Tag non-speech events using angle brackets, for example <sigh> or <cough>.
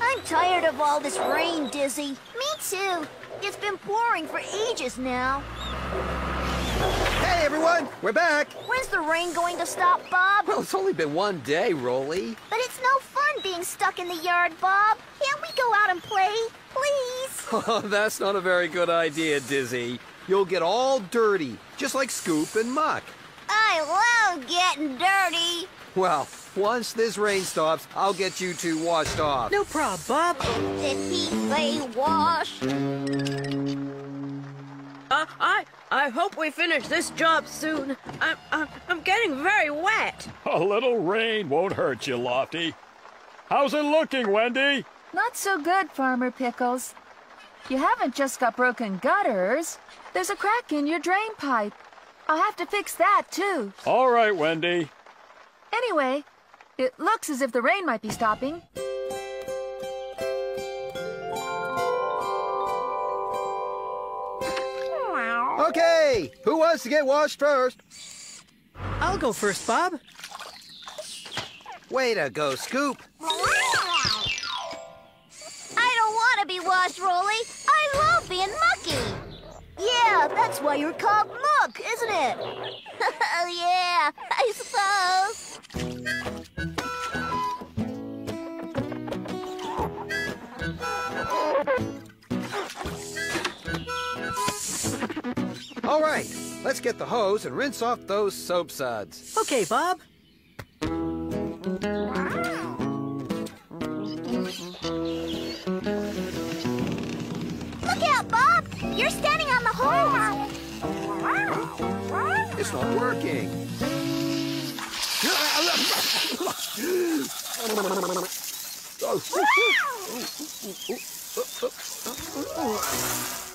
I'm tired of all this rain, Dizzy. Me too. It's been pouring for ages now. Hey, everyone, we're back. When's the rain going to stop, Bob? Well, it's only been one day, Roley. But it's no fun being stuck in the yard, Bob. Can't we go out and play, please? <laughs> Oh, that's not a very good idea, Dizzy. You'll get all dirty, just like Scoop and Muck. I love getting dirty. Well, once this rain stops, I'll get you two washed off. No prob, Bob. If he say wash. Uh, I I hope we finish this job soon. I'm I'm, I'm getting very wet. A little rain won't hurt you, Lofty. How's it looking, Wendy? Not so good, Farmer Pickles. You haven't just got broken gutters. There's a crack in your drain pipe. I'll have to fix that, too. All right, Wendy. Anyway, it looks as if the rain might be stopping. Okay, who wants to get washed first? I'll go first, Bob. Way to go, Scoop. I don't want to be washed, Roley. I love being mucky. Yeah, that's why you're called Muck, isn't it? <laughs> Oh, yeah, I suppose. All right, let's get the hose and rinse off those soap suds. Okay, Bob. Look out, Bob! You're standing on the hose. It's not working. <laughs> Oh.